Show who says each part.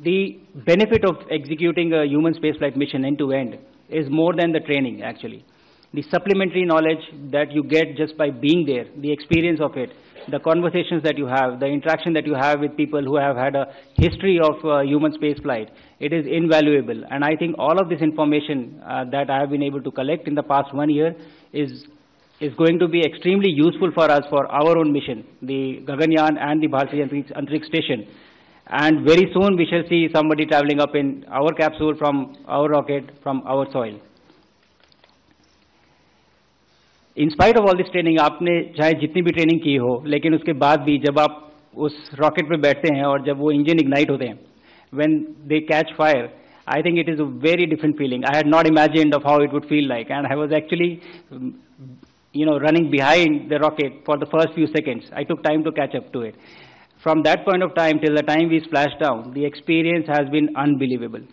Speaker 1: the benefit of executing a human spaceflight mission end to end is more than the training, actually. The supplementary knowledge that you get just by being there, the experience of it, the conversations that you have, the interaction that you have with people who have had a history of uh, human spaceflight, it is invaluable. And I think all of this information uh, that I have been able to collect in the past one year is is going to be extremely useful for us for our own mission, the Gaganyaan and the Bharatiya Antariksh Station. And very soon we shall see somebody traveling up in our capsule from our rocket, from our soil. In spite of all this training आपने चाहे जितनी भी training की हो लेकिन उसके बाद भी जब आप उस रॉकेट पे बैठते हैं और जब वो इंजन इग्नाइट होते हैं when they catch fire, I think it is a very different feeling. I had not imagined of how it would feel like, and I was actually, you know, running behind the rocket for the first few seconds. I took time to catch up to it. From that point of time till the time we splashed down, the experience has been unbelievable.